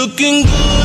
looking good.